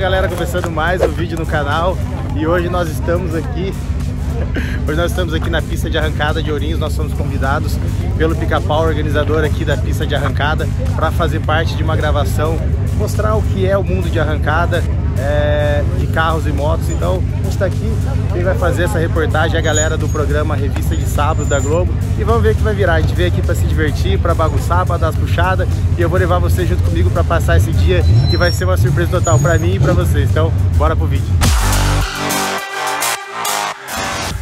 Fala galera, começando mais um vídeo no canal. E hoje nós estamos aqui Hoje nós estamos aqui na pista de arrancada de Ourinhos, nós somos convidados pelo Pica-Pau, organizador aqui da pista de arrancada, para fazer parte de uma gravação, mostrar o que é o mundo de arrancada, é, de carros e motos. Então a gente está aqui, quem vai fazer essa reportagem é a galera do programa Revista de Sábado da Globo e vamos ver o que vai virar. A gente veio aqui para se divertir, para bagunçar, para dar as puxadas e eu vou levar você junto comigo para passar esse dia que vai ser uma surpresa total para mim e para vocês. Então bora pro vídeo.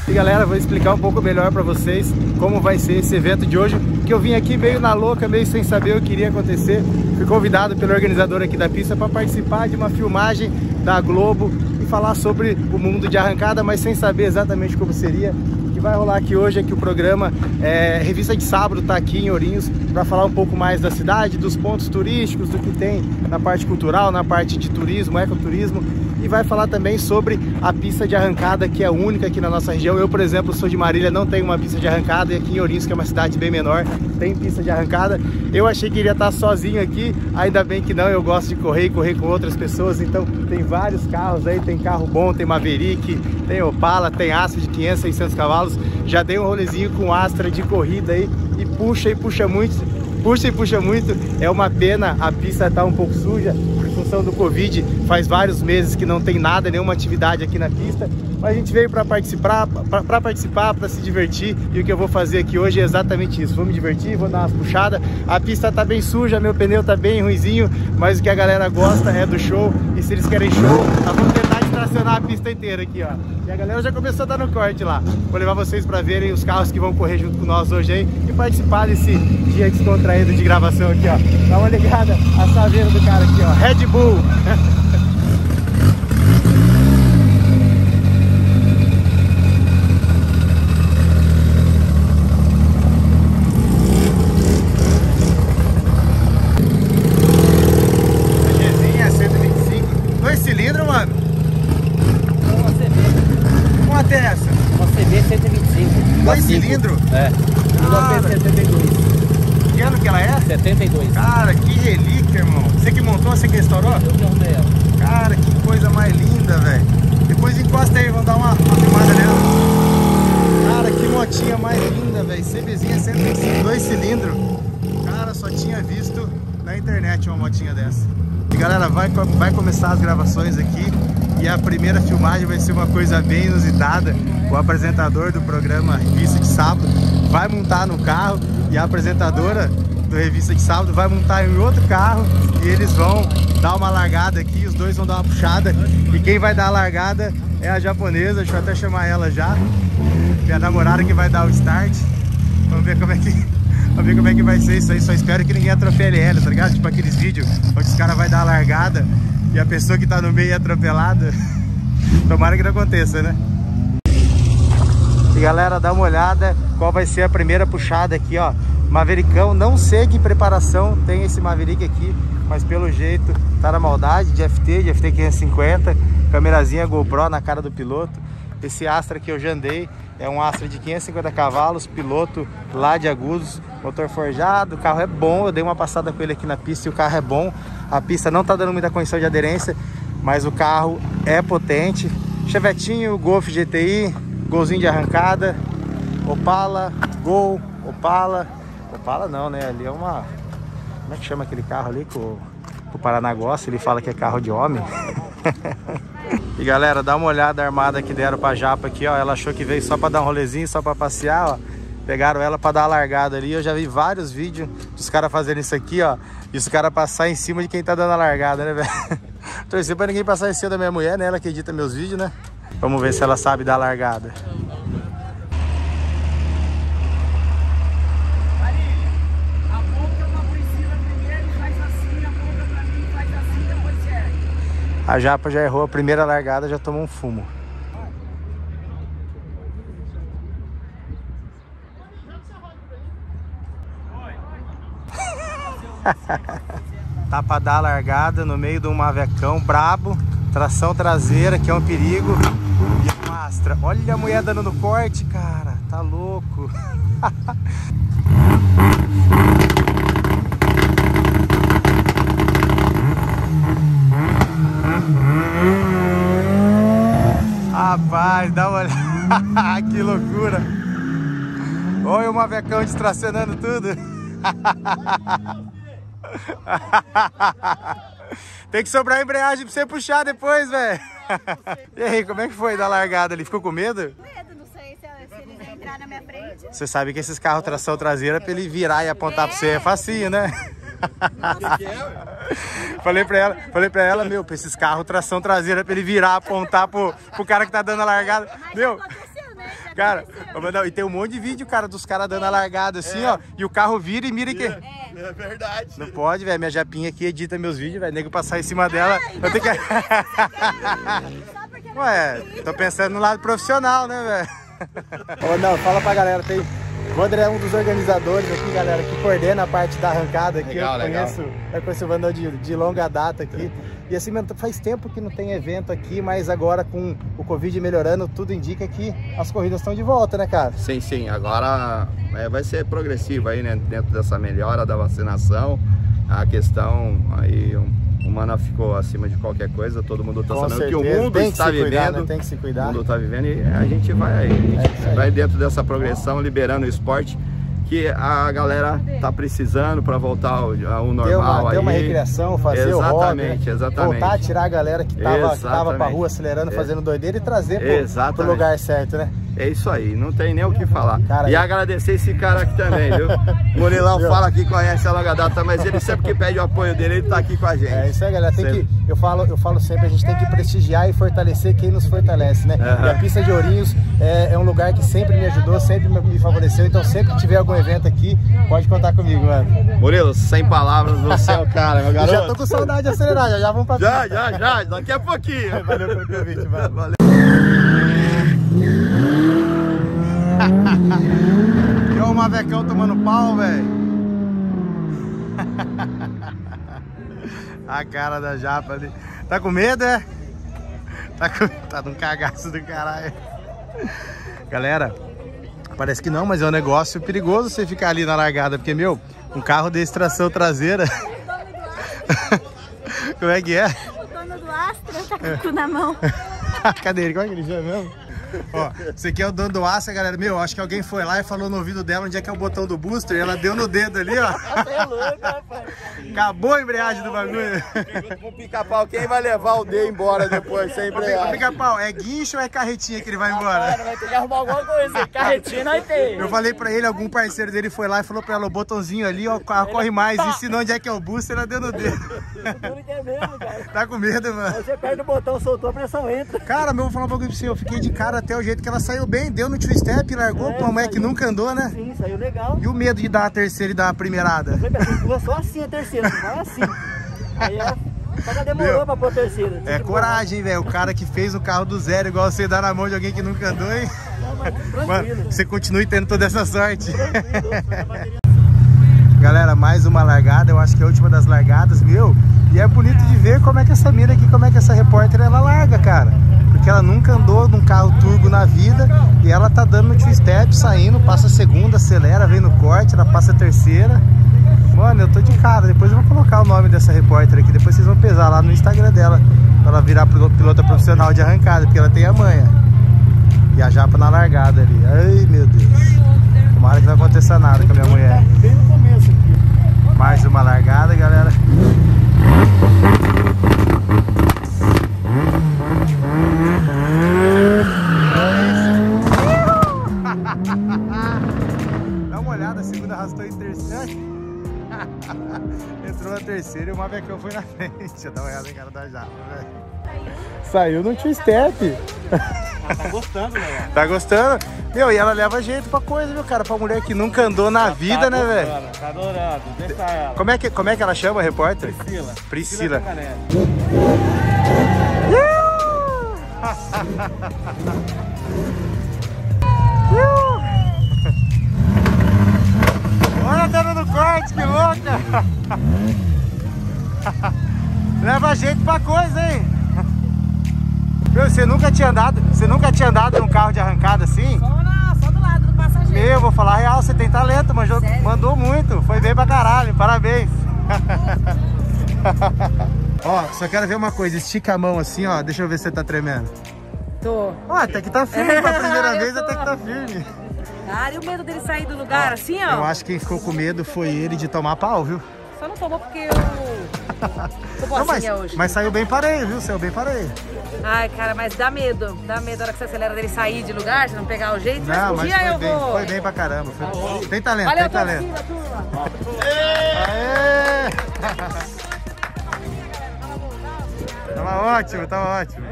E galera, vou explicar um pouco melhor para vocês como vai ser esse evento de hoje, que eu vim aqui meio na louca, meio sem saber o que iria acontecer. Fui convidado pelo organizador aqui da pista para participar de uma filmagem da Globo e falar sobre o mundo de arrancada, mas sem saber exatamente como seria. Que vai rolar aqui hoje é que o programa é, Revista de Sábado está aqui em Ourinhos para falar um pouco mais da cidade, dos pontos turísticos, do que tem na parte cultural, na parte de turismo, ecoturismo e vai falar também sobre a pista de arrancada que é única aqui na nossa região. Eu, por exemplo, sou de Marília, não tenho uma pista de arrancada e aqui em Ourinhos, que é uma cidade bem menor, tem pista de arrancada. Eu achei que iria estar sozinho aqui, ainda bem que não, eu gosto de correr e correr com outras pessoas, então tem vários carros aí, tem carro bom, tem Maverick, tem Opala, tem Astra de 500, 600 cavalos. Já dei um rolezinho com Astra de corrida aí e puxa e puxa muito, puxa e puxa muito. É uma pena a pista tá um pouco suja, função do Covid, faz vários meses que não tem nada, nenhuma atividade aqui na pista, mas a gente veio para participar, para participar, para se divertir e o que eu vou fazer aqui hoje é exatamente isso. Vou me divertir, vou dar umas puxadas. A pista tá bem suja, meu pneu tá bem ruizinho, mas o que a galera gosta é do show e se eles querem show, a vontade de tracionar a pista inteira aqui, ó. E a galera já começou a dar no corte lá. Vou levar vocês para verem os carros que vão correr junto com nós hoje aí e participar desse dia descontraído de gravação aqui, ó. Dá uma ligada a saveira do cara aqui, ó. Red Bull. Dois É. 1972. Que ano que ela é? 72. Cara, que relíquia, irmão. Você que montou, você que restaurou? Eu que arrumei ela. Cara, que coisa mais linda, velho. Depois encosta aí, vamos dar uma, uma filmada nela. Cara, que motinha mais linda, velho. CBzinha 105, dois cilindros. Cara, só tinha visto na internet uma motinha dessa. E galera, vai, vai começar as gravações aqui. E a primeira filmagem vai ser uma coisa bem inusitada. O apresentador do programa Revista de Sábado vai montar no carro e a apresentadora do Revista de Sábado vai montar em outro carro e eles vão dar uma largada aqui, os dois vão dar uma puxada e quem vai dar a largada é a japonesa, deixa eu até chamar ela já, minha namorada que vai dar o start. Vamos ver como é que Vamos ver como é que vai ser isso aí. Só espero que ninguém atropele ela, tá ligado? Tipo aqueles vídeos onde os caras vai dar a largada e a pessoa que tá no meio é atropelada. Tomara que não aconteça, né? E galera, dá uma olhada qual vai ser a primeira puxada aqui, ó. Mavericão, não sei que preparação tem esse Maverick aqui, mas pelo jeito tá na maldade de FT, de FT 550, câmerazinha GoPro na cara do piloto. Esse Astra que eu já andei é um Astra de 550 cavalos, piloto lá de Agudos, motor forjado, o carro é bom, eu dei uma passada com ele aqui na pista e o carro é bom. A pista não tá dando muita condição de aderência, mas o carro é potente. Chevetinho, Golf GTI, golzinho de arrancada, Opala, Gol, Opala. Opala não, né? Ali é uma... Como é que chama aquele carro ali que o, Paraná gosta? Ele fala que é carro de homem. E galera, dá uma olhada armada que deram pra Japa aqui, ó. Ela achou que veio só pra dar um rolezinho, só pra passear, ó. Pegaram ela pra dar a largada ali. Eu já vi vários vídeos dos caras fazendo isso aqui, ó. E os caras passar em cima de quem tá dando a largada, né, velho? Torcer pra ninguém passar em cima da minha mulher, né? Ela que edita meus vídeos, né? Vamos ver se ela sabe dar largada. A Japa já errou a primeira largada, já tomou um fumo. tá pra dar a largada no meio de um mavecão brabo, tração traseira, que é um perigo. E astra. Olha a mulher dando no corte, cara. Tá louco. Demais, dá uma olhada. que loucura. Olha o Mavecão distracionando tudo. Tem que sobrar embreagem pra você puxar depois, velho. E aí, como é que foi da largada ali? Ficou com medo? medo, não sei se, se eles entrar na minha frente. Você sabe que esses carros tração traseira, pra ele virar e apontar pra você é facinho, né? falei pra ela, falei pra ela, meu, pra esses carros tração traseira, pra ele virar, apontar pro, pro cara que tá dando a largada. Mas Meu, já aconteceu, né? Já cara, não, e tem um monte de vídeo, cara, dos caras dando a largada assim, ó, e o carro vira e mira e que... É verdade. Não pode, velho, minha japinha aqui edita meus vídeos, velho, nego passar em cima dela, Ai, eu tenho que... Ué, tô pensando no lado profissional, né, velho? Ô, não, fala pra galera, tem... O André é um dos organizadores aqui, galera, que coordena a parte da arrancada aqui. Legal, eu legal. conheço, eu conheço o Vandal de, de longa data aqui. E assim, faz tempo que não tem evento aqui, mas agora com o Covid melhorando, tudo indica que as corridas estão de volta, né, cara? Sim, sim. Agora é, vai ser progressivo aí, né? Dentro dessa melhora da vacinação. A questão aí, um- o Mana ficou acima de qualquer coisa. Todo mundo está sabendo que o mundo tem está se cuidar, vivendo. né? Tem que se O cuidar. mundo está vivendo e a gente vai aí. A gente É vai dentro dessa progressão, liberando o esporte que a galera tá precisando para voltar ao, ao normal Ter uma, aí. ter uma recreação, fazer o hobby, né? Exatamente, exatamente. Voltar a tirar a galera que tava, que tava pra Exatamente. rua acelerando, fazendo doideira e trazer pro, pro Exatamente. lugar certo, né? É isso aí, não tem nem o que falar. Cara, e agradecer esse cara aqui também, viu? Murilão fala que conhece a longa data, mas ele sempre que pede o apoio dele, ele tá aqui com a gente. É isso aí, galera. Tem Sempre. que, eu, falo, eu falo sempre, a gente tem que prestigiar e fortalecer quem nos fortalece, né? Aham. E a pista de Ourinhos é, é um lugar que sempre me ajudou, sempre me favoreceu. Então, sempre que tiver algum evento aqui, pode contar comigo, mano. Murilo, sem palavras, você é o cara, meu Eu garoto. já tô com saudade de acelerar, já, já vamos pra Já, já, já, daqui a pouquinho. Valeu pelo convite, mano. Valeu. E o Mavecão tomando pau, velho. A cara da japa ali. Tá com medo, é? Tá, com... tá num cagaço do caralho. Galera, parece que não, mas é um negócio perigoso você ficar ali na largada. Porque, meu, um carro de extração traseira. Como é que é? O dono do Astra tá com o cu na mão. Cadê ele? Como é que ele chama mesmo? Ó, esse aqui é o dono do Astra, galera. Meu, acho que alguém foi lá e falou no ouvido dela onde é que é o botão do booster e ela deu no dedo ali, ó. Acabou a embreagem do bagulho. Com pica-pau, quem vai levar o D embora depois, sem embreagem? Pica-pau, é guincho ou é carretinha que ele vai embora? vai ter que arrumar alguma coisa. Carretinha nós tem. Eu falei pra ele, algum parceiro dele foi lá e falou pra ela, o botãozinho ali, ó, carro corre mais, ensinou onde é que é o booster, ela deu no dedo. É mesmo, cara. Tá com medo, mano? Você perde o botão, soltou, a pressão entra. Cara, meu, vou falar um bagulho pra você, eu fiquei de cara até o jeito que ela saiu bem, deu no two-step, largou pra uma mulher que nunca andou, né? Sim, saiu legal. E o medo de dar a terceira e dar a primeirada? Pra duas só assim a terceira, vai assim. Aí ela só que demorou Meu, pra pôr a terceira. É coragem, velho. O cara que fez o carro do zero, igual você dá na mão de alguém que nunca andou, hein? Não, mas Mano, tranquilo. você continue tendo toda essa sorte. Galera, mais uma largada, eu acho que é a última das largadas, meu. E é bonito de ver como é que essa mina aqui, como é que essa repórter ela larga, cara. Porque ela nunca andou num carro turbo na vida e ela tá dando no two-step, saindo, passa a segunda, acelera, vem no corte, ela passa a terceira. Mano, eu tô de cara, depois eu vou colocar o nome dessa repórter aqui, depois vocês vão pesar lá no Instagram dela, pra ela virar pilo- pilota profissional de arrancada, porque ela tem a manha. E a japa na largada ali. Ai, meu Deus. Tomara que não aconteça nada com a minha mulher. Mais uma largada, galera. Terceira e o Mavecão foi na frente. Deixa eu dar uma olhada na cara da Japa, velho. Saiu no two-step. Tá gostando, né? Tá gostando? Meu, e ela leva jeito pra coisa, viu, cara? Pra mulher que nunca andou na vida, né, velho? Tá adorando, deixa ela. Como é, que, como é que ela chama, a repórter? Priscila. Priscila. Cancanelli. Olha a dona do corte, que louca! Leva jeito pra coisa, hein? Meu, você nunca tinha andado, você nunca tinha andado num carro de arrancada assim? Só, na, só do lado do passageiro. Meu, vou falar a real, você tem talento, manjou, mandou muito, foi bem pra caralho, parabéns. ó, só quero ver uma coisa, estica a mão assim, ó, deixa eu ver se você tá tremendo. Tô. Ó, até que tá firme pra primeira vez, tô. até que tá firme. Cara, e o medo dele sair do lugar assim, ó? Eu acho que quem ficou com medo foi ele de tomar pau, viu? Só não tomou porque eu tô Não, mas, hoje. mas saiu bem pareio, viu? Saiu bem pareio. Ai, cara, mas dá medo. Dá medo na hora que você acelera dele sair de lugar, se não pegar o jeito. Não, um mas dia foi eu bem, vou. foi bem pra caramba. foi- Tem talento, Valeu, tem talento. torcida, turma. Aê! Tava ótimo, tava ótimo.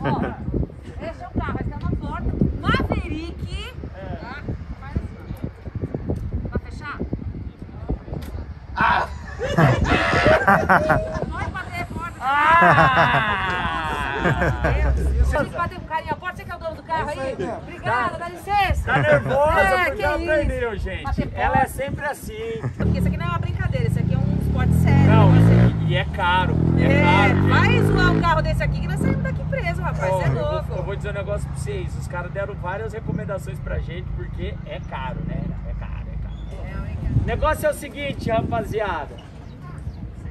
Ó, esse é o carro, esse é uma porta. Maverick. Tá? Faz assim. Vai fechar? Ah! Bater porta. Ah! Deus. Tem que bater com carinho a porta. Você que é o dono do carro aí? Obrigada, dá licença. Tá nervosa É, porque que ela perdeu, gente. Ela é sempre assim. Porque isso aqui não é uma brincadeira, isso aqui é um esporte sério. Não, você. e, e é caro. É, É, caro. vai zoar um carro desse aqui que nós saímos daqui preso, rapaz. Você é eu, vou, louco. eu vou dizer um negócio pra vocês. Os caras deram várias recomendações pra gente porque é caro, né? É caro, é caro. O negócio é o seguinte, rapaziada.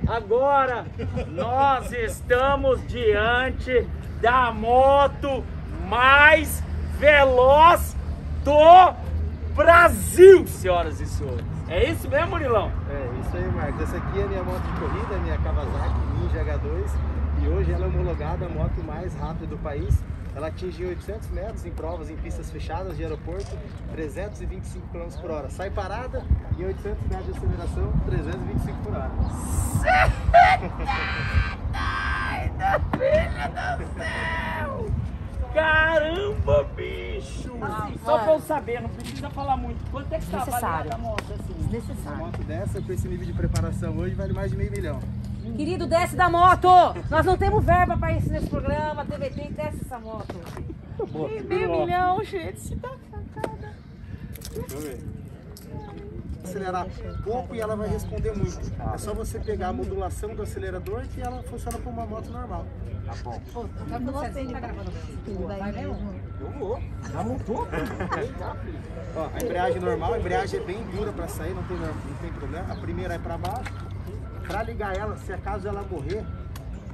Agora nós estamos diante da moto mais veloz do Brasil, senhoras e senhores. É isso mesmo, Murilão? É, isso aí, Marcos. Essa aqui é a minha moto de corrida, minha Kawasaki Ninja H2. E hoje ela é homologada a moto mais rápida do país. Ela atinge 800 metros em provas em pistas fechadas de aeroporto, 325 km por hora. Sai parada e 800 metros de aceleração, 325 por hora. Caramba, bicho! Só pra eu saber, não precisa falar muito. Quanto é que tá a moto assim? Uma Desnecessário. moto dessa, com esse nível de preparação hoje, vale mais de meio milhão. Querido, desce da moto! Nós não temos verba pra isso nesse programa. TVT, desce essa moto. Meio milhão, gente. Você tá acelerar pouco e ela vai responder muito. É só você pegar a modulação do acelerador que ela funciona como uma moto normal. Ó, a embreagem normal, a embreagem é bem dura para sair, não tem, não tem problema. A primeira é para baixo. Para ligar ela, se acaso ela morrer,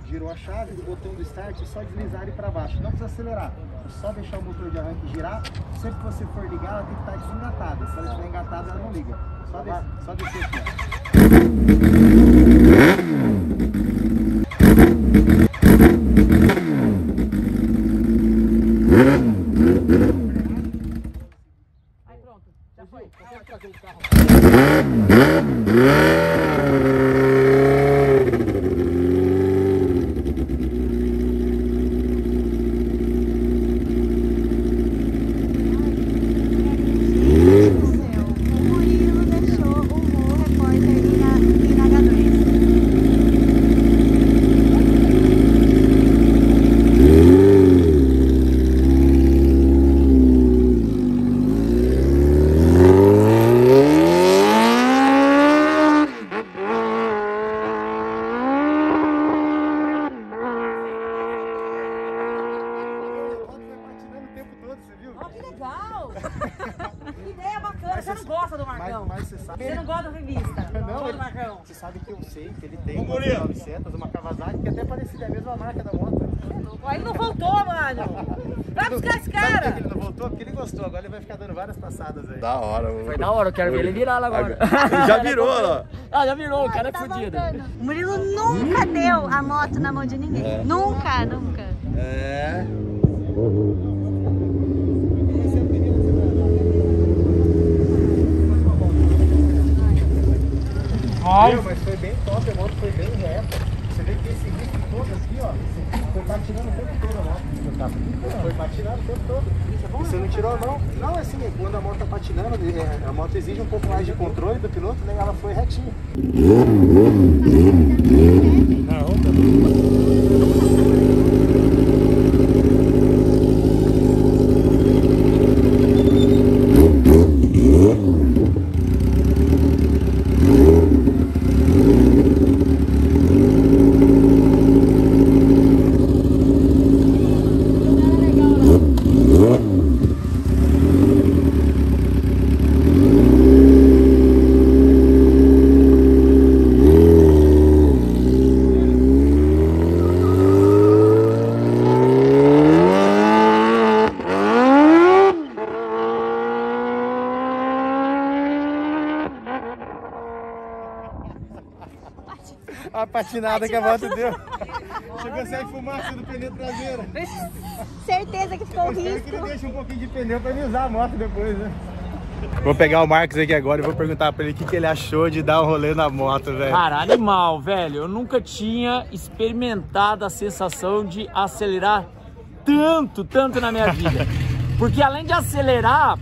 girou a chave do botão do start, é só deslizar ele para baixo. Não precisa acelerar, é só deixar o motor de arranque girar. Sempre que você for ligar, ela tem que estar desengatada. Se ela estiver engatada, ela não liga. Só, des- só descer aqui, ó. Aí pronto, já foi. O Murilo deixou o Mo repórter ir na, ir na H2. A moto foi patinando o tempo todo, você viu? Ó, que legal! que ideia bacana. Você não gosta do Marcão? Mas, mas você sabe. Você não gosta da revista? Não, gosta do ele- Marcão? Você sabe que eu sei que ele tem uma 900, uma Kawasaki, que até parecia a marca da moto. Ó, Ele não voltou, mano. Vai buscar esse Sabe por que cara. ele não voltou? Porque ele gostou, agora ele vai ficar dando várias passadas aí. Da hora. Foi da hora, eu quero ver ele virar lá agora. Já virou, ó. Ah, já virou, o cara é Tá fudido. voltando. O Murilo nunca deu a moto na mão de ninguém. Nunca, nunca. É. Viu? Mas foi bem top, a moto foi bem reta. Você vê que esse risco todo aqui, ó, você foi patinando o tempo todo a moto. Foi patinando o tempo todo. E você não tirou a mão. Não, assim, quando a moto tá patinando, é, a moto exige um pouco mais de controle do piloto, né? Ela foi retinha. Patinada que a moto deu. Chegou a sair fumaça do pneu traseiro. Certeza que ficou Eu espero que ele risco. deixe um pouquinho de pneu pra me usar a moto depois, né? Vou pegar o Marcos aqui agora e vou perguntar pra ele o que, que ele achou de dar um rolê na moto, velho. Cara, animal, velho. Eu nunca tinha experimentado a sensação de acelerar tanto, tanto na minha vida. Porque além de acelerar,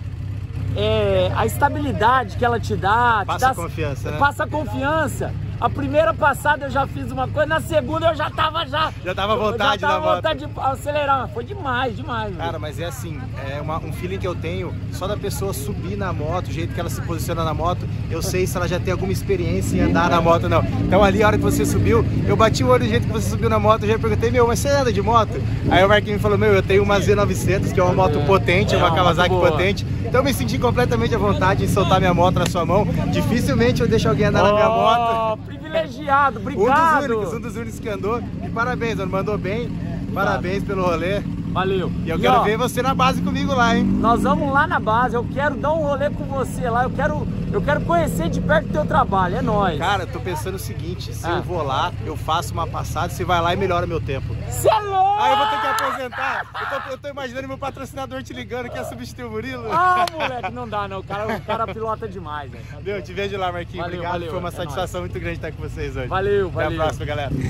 é, a estabilidade que ela te dá... te Passa dá- confiança, né? Passa confiança. A primeira passada eu já fiz uma coisa, na segunda eu já tava já... Já tava à vontade já tava vontade de acelerar. Foi demais, demais. Cara, mas é assim, é uma- um feeling que eu tenho só da pessoa subir na moto, o jeito que ela se posiciona na moto, eu sei se ela já tem alguma experiência em andar na moto ou não. Então ali, a hora que você subiu, eu bati o olho do jeito que você subiu na moto, eu já perguntei, meu, mas você anda de moto? Aí o Marquinhos me falou, meu, eu tenho uma Z900, que é uma moto potente, é uma É uma Kawasaki potente. Então eu me senti completamente à vontade em soltar minha moto na sua mão. Dificilmente eu deixo alguém andar na minha moto. Privilegiado, Um dos obrigado. únicos, um dos únicos que andou. E parabéns, mano, mandou bem. Parabéns pelo rolê. Valeu. E eu quero ó, ver você na base comigo lá, hein? Nós vamos lá na base, eu quero dar um rolê com você lá, eu quero, eu quero conhecer de perto o teu trabalho, é nóis. Cara, tô pensando o seguinte, se Ah. eu vou lá, eu faço uma passada, você vai lá e melhora meu tempo. Você é louco! Aí eu vou ter que aposentar. Eu tô, eu tô imaginando meu patrocinador te ligando, quer substituir o Murilo. Ah, moleque, não dá não, o cara, o cara pilota demais, velho. Meu, te vejo lá, Marquinhos. Valeu, Obrigado. valeu, Foi uma é satisfação muito grande estar com vocês hoje. Valeu, Até valeu. a próxima, galera.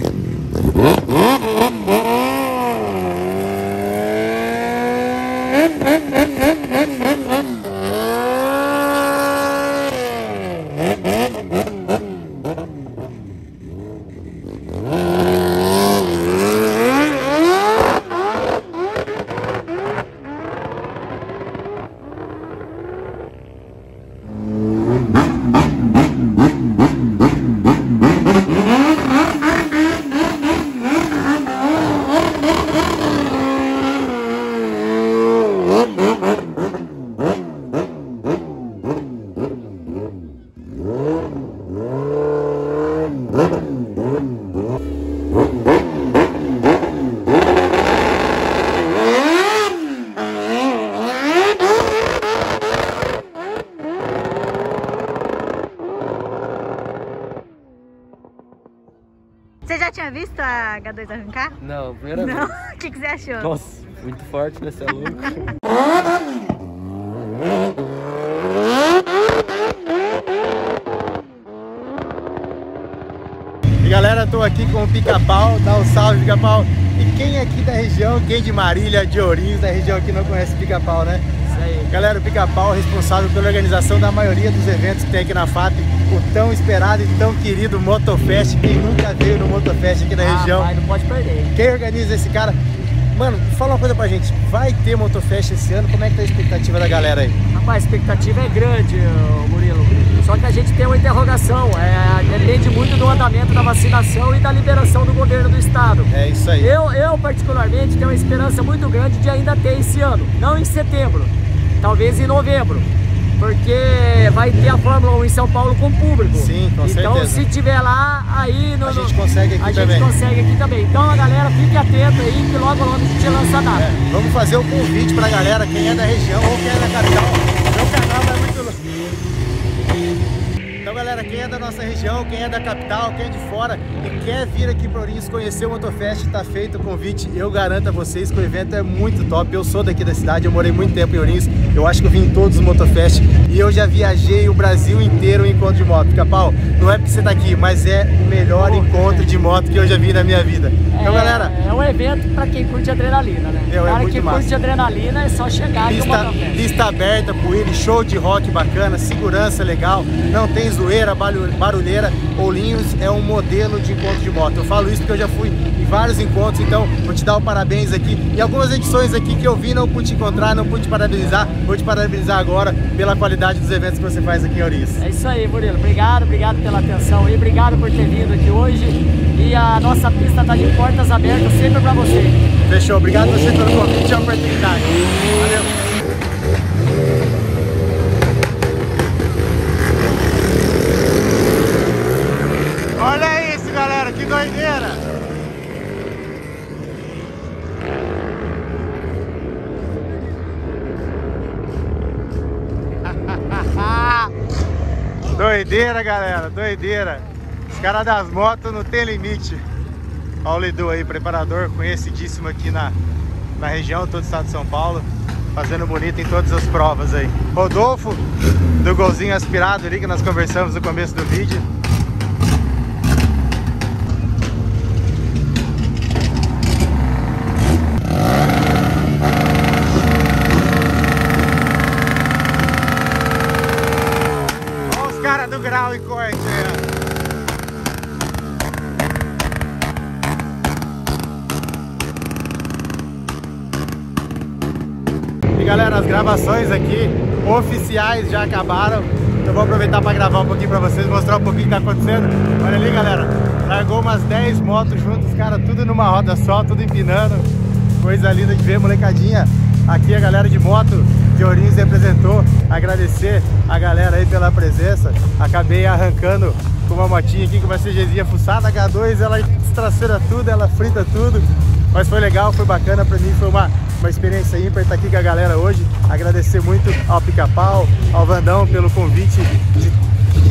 Você já tinha visto a H2 arrancar? Não, primeira Não? vez. O que, que você achou? Nossa, muito forte, né? Você é louco. E galera, tô aqui com o Pica-Pau, dá um salve, Pica-Pau. E quem aqui da região, quem de Marília, de Ourinhos, da região que não conhece Pica-Pau, né? Isso aí. Galera, o Pica-Pau é responsável pela organização da maioria dos eventos que tem aqui na FAP, o tão esperado e tão querido Motofest. Quem nunca veio no Motofest aqui na Ah, região, vai, não pode perder. quem organiza esse cara? Mano, fala uma coisa pra gente, vai ter Motofest esse ano? Como é que tá a expectativa da galera aí? Rapaz, a expectativa é grande, Murilo. Só que a gente tem uma interrogação. É, depende muito do andamento da vacinação e da liberação do governo do estado. É isso aí. Eu, eu, particularmente, tenho uma esperança muito grande de ainda ter esse ano. Não em setembro, talvez em novembro. Porque vai ter a Fórmula 1 em São Paulo com público. Sim, com Então, certeza. se tiver lá, aí... No, A gente consegue aqui a também. gente consegue aqui também. Então, a galera, fique atento aí que logo, logo a gente lança a data. É, vamos fazer o convite pra galera, quem é da região ou quem é da capital. Meu canal vai muito longe. Então galera, quem é da nossa região, quem é da capital, quem é de fora e quer vir aqui para Ourinhos conhecer o Motofest, tá feito o convite. Eu garanto a vocês que o evento é muito top. Eu sou daqui da cidade, eu morei muito tempo em Ourinhos. Eu acho que eu vim em todos os Motofest e eu já viajei o Brasil inteiro em encontro de moto. Capau, não é porque você tá aqui, mas é o melhor encontro de moto que eu já vi na minha vida. Então é, galera, É um evento pra quem curte adrenalina, né? Meu, é cara muito que massa. curte adrenalina é só chegar que o Pista, Motofest. pista aberta ele, show de rock bacana, segurança legal, não tem zoeira, barulheira. Oulinhos é um modelo de encontro de moto. Eu falo isso porque eu já fui em vários encontros, então vou te dar o parabéns aqui. E algumas edições aqui que eu vi, não pude te encontrar, não pude te parabenizar. Vou te parabenizar agora pela qualidade dos eventos que você faz aqui em Ourinhos. É isso aí, Murilo. Obrigado, obrigado pela atenção aí. Obrigado por ter vindo aqui hoje. E a nossa pista tá de portas abertas sempre pra você. Fechou, obrigado a você pelo convite e a oportunidade. Valeu. Olha isso, galera, que doideira! Doideira, galera, doideira. caras das motos não tem limite. Olha o Lidu aí, preparador conhecidíssimo aqui na, na região, todo o estado de São Paulo. Fazendo bonito em todas as provas aí. Rodolfo, do golzinho aspirado ali que nós conversamos no começo do vídeo. Gravações aqui oficiais já acabaram. Eu vou aproveitar para gravar um pouquinho para vocês, mostrar um pouquinho o que tá acontecendo. Olha ali, galera. Largou umas 10 motos juntos, cara, tudo numa roda só, tudo empinando. Coisa linda de ver, molecadinha. Aqui a galera de moto de Ourinhos representou. Agradecer a galera aí pela presença. Acabei arrancando com uma motinha aqui, com uma CGzinha fuçada H2, ela destraceira tudo, ela frita tudo. Mas foi legal, foi bacana pra mim, foi uma, uma experiência ímpar estar aqui com a galera hoje. Agradecer muito ao Pica-Pau, ao Vandão pelo convite de,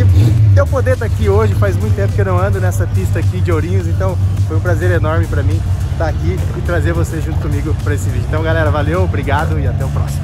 de, poder estar aqui hoje. Faz muito tempo que eu não ando nessa pista aqui de Ourinhos, então foi um prazer enorme pra mim estar aqui e trazer vocês junto comigo para esse vídeo. Então galera, valeu, obrigado e até o próximo.